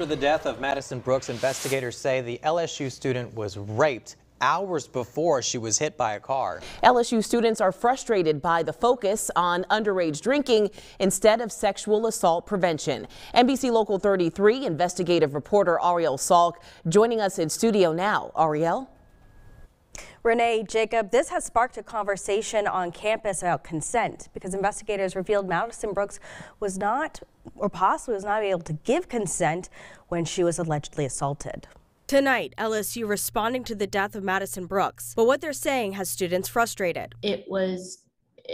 After the death of Madison Brooks, investigators say the LSU student was raped hours before she was hit by a car. LSU students are frustrated by the focus on underage drinking instead of sexual assault prevention. NBC Local 33 investigative reporter Ariel Salk joining us in studio now. Ariel? Renee Jacob, this has sparked a conversation on campus about consent because investigators revealed Madison Brooks was not or possibly was not able to give consent when she was allegedly assaulted. Tonight, LSU responding to the death of Madison Brooks, but what they're saying has students frustrated. It was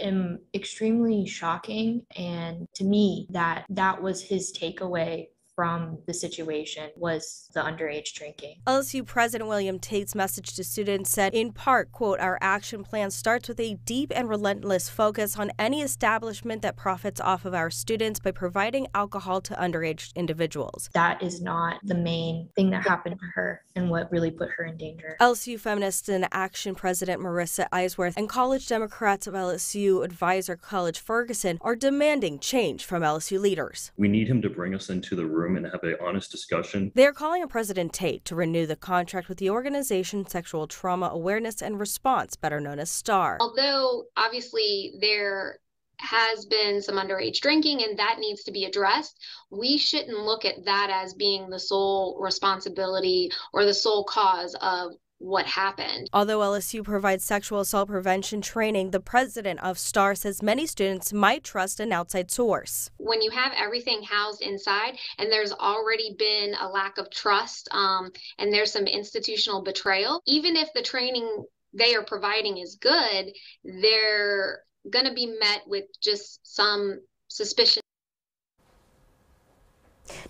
um, extremely shocking and to me that that was his takeaway from the situation was the underage drinking. LSU President William Tate's message to students said, in part, quote, our action plan starts with a deep and relentless focus on any establishment that profits off of our students by providing alcohol to underage individuals. That is not the main thing that happened to her and what really put her in danger. LSU Feminists in Action President Marissa Eisworth and College Democrats of LSU advisor College Ferguson are demanding change from LSU leaders. We need him to bring us into the room and have an honest discussion. They are calling on President Tate to renew the contract with the organization Sexual Trauma Awareness and Response, better known as STAR. Although obviously there has been some underage drinking and that needs to be addressed, we shouldn't look at that as being the sole responsibility or the sole cause of what happened. Although LSU provides sexual assault prevention training, the president of STAR says many students might trust an outside source. When you have everything housed inside and there's already been a lack of trust um, and there's some institutional betrayal, even if the training they are providing is good, they're going to be met with just some suspicion.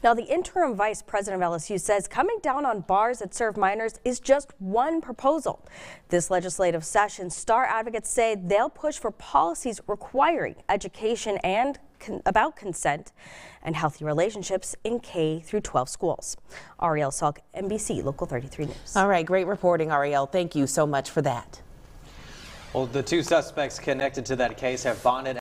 Now, the interim vice president of LSU says coming down on bars that serve minors is just one proposal. This legislative session, Star advocates say they'll push for policies requiring education and con about consent and healthy relationships in K through 12 schools. Ariel Salk, NBC Local 33 News. All right, great reporting, Ariel. Thank you so much for that. Well, the two suspects connected to that case have bonded